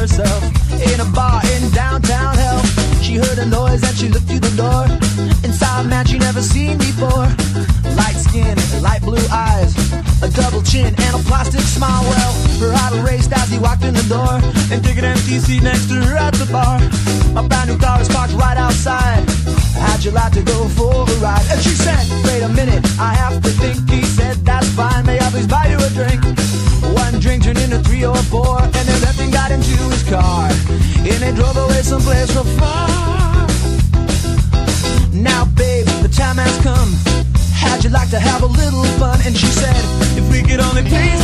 herself in a bar in downtown hell. She heard a noise and she looked through the door. Inside a man she never seen before. Light skin, light blue eyes, a double chin and a plastic smile. Well, her heart raced as he walked in the door and took an empty seat next to her at the bar. A brand new car is parked right outside. Had you like to go for a ride? And she said, Wait a minute, I have to think. He said, That's fine, may I please buy you a drink? One drink turned into three or four car. And they drove away someplace real far. Now, babe, the time has come. How'd you like to have a little fun? And she said, If we could only please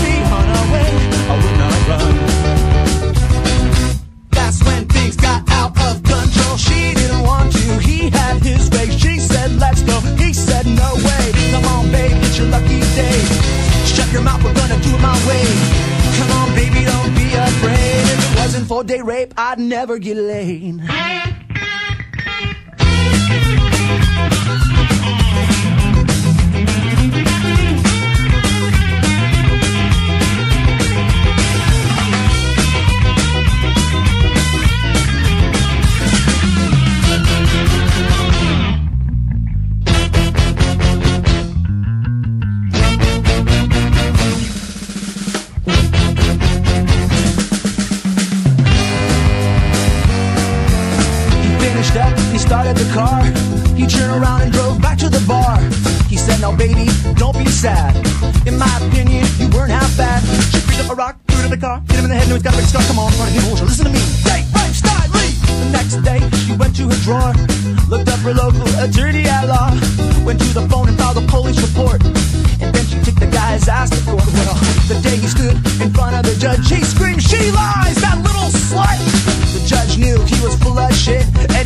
it day rape, I'd never get laid. He started the car. He turned around and drove back to the bar. He said, Now, baby, don't be sad. In my opinion, you weren't half bad. She picked up a rock, threw it in the car, hit him in the head, and he's got a big scar. Come on, of him, bullshit. Listen to me. Hey, right, style, leave. The next day, she went to her drawer, looked up her local attorney at law, went to the phone and filed a police report. And then she took the guy's ass to court. Well, the day he stood in front of the judge, he screamed, She lies, that little slut! The judge knew he was full of shit, and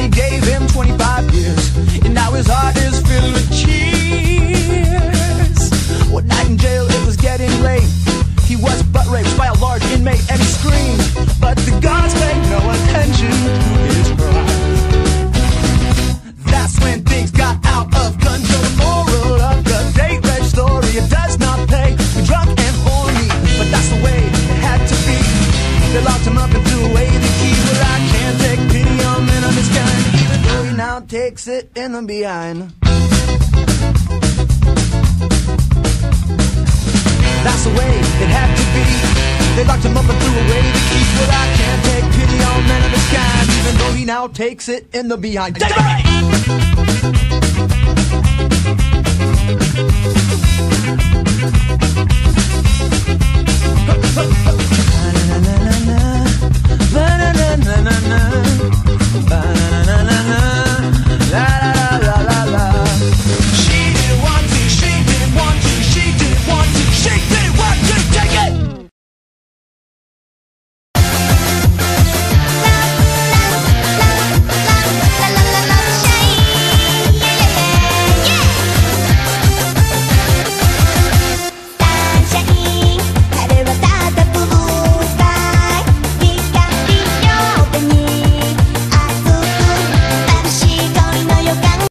things got out of control. The moral of the date rape story, it does not pay. Drunk and horny, but that's the way it had to be. They locked him up and threw away the key. Well, I can't take pity on men of this kind, even though he now takes it in the behind. That's the way it had to be. They locked him up and threw away the key. Well, I can't take pity on men of this kind, even though he now takes it in the behind. Take it away!